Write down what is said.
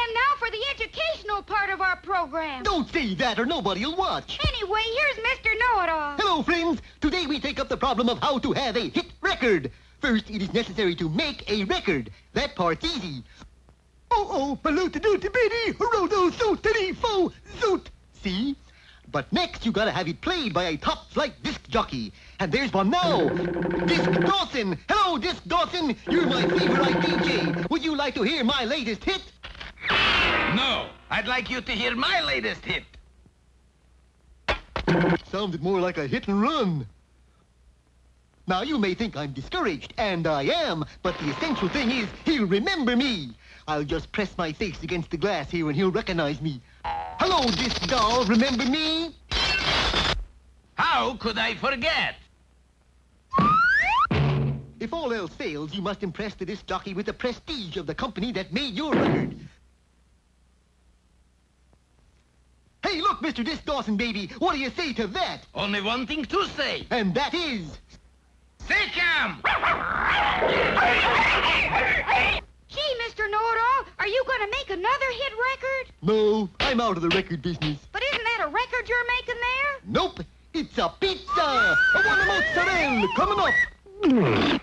And now for the educational part of our program. Don't say that or nobody'll watch. Anyway, here's Mr. Know-It-All. Hello, friends. Today we take up the problem of how to have a hit record. First, it is necessary to make a record. That part's easy. Oh, oh, baluta doota bitty, rodo zootity fo zoot. See? But next, you gotta have it played by a top-flight disc jockey. And there's one now. Disc Dawson. Hello, Disc Dawson. You're my favorite DJ. Would you like to hear my latest hit? No, I'd like you to hear my latest hit. Sounded more like a hit and run. Now, you may think I'm discouraged, and I am, but the essential thing is he'll remember me. I'll just press my face against the glass here and he'll recognize me. Hello, this doll, remember me? How could I forget? If all else fails, you must impress the disc jockey with the prestige of the company that made your record. Hey, Mr. Disc Dawson, baby. What do you say to that? Only one thing to say. And that is... Sic 'em! Gee, Mr. Know-It-All, are you going to make another hit record? No, I'm out of the record business. But isn't that a record you're making there? Nope, it's a pizza! A one mozzarella coming up!